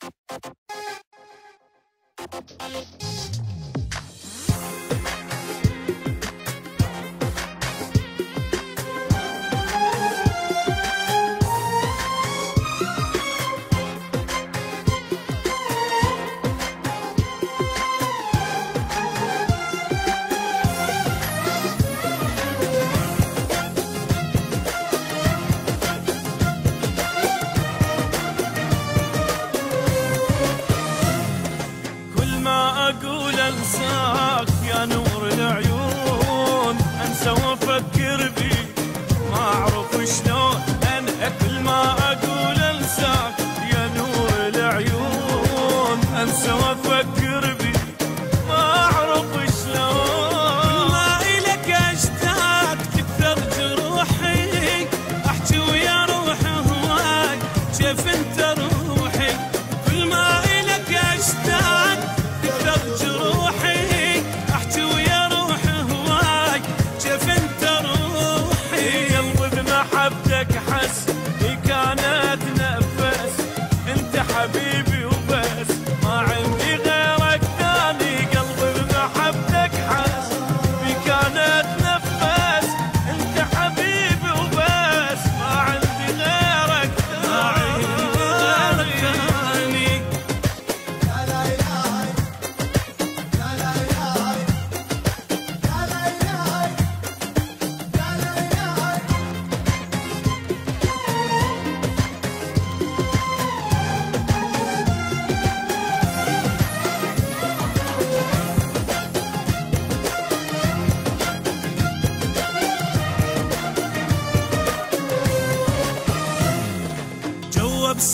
Thank you. نور العيون أنسى وأفكر بيك ما أعرف شلون أنا كل ما أقول انساك يا نور العيون أنسى وأفكر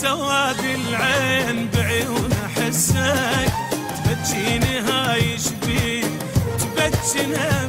سواد العين بعيون حسك تبجيني هاي شبيه تبجيني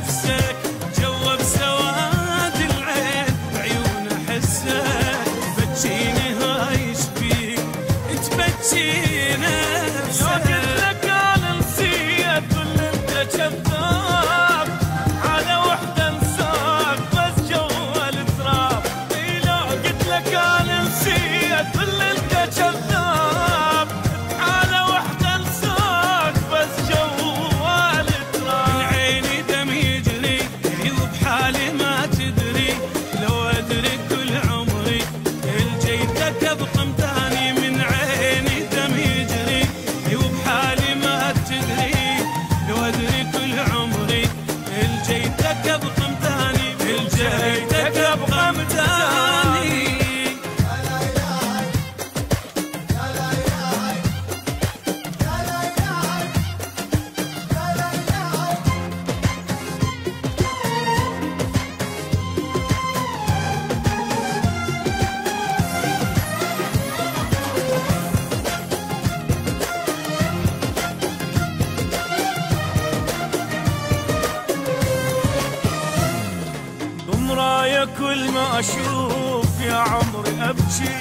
كل ما أشوف يا عمري أبكي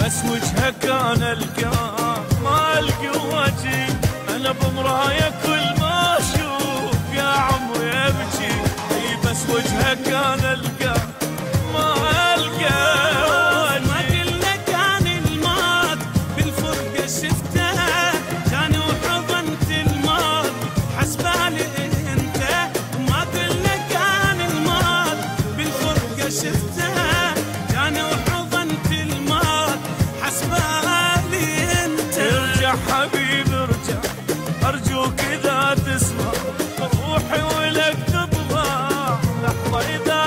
بس وجهك أنا ألقاه ما ألقي وجهي. أنا بمراية كل أرجوك إذا تسمع روحي ولك تبغى لحظة إذا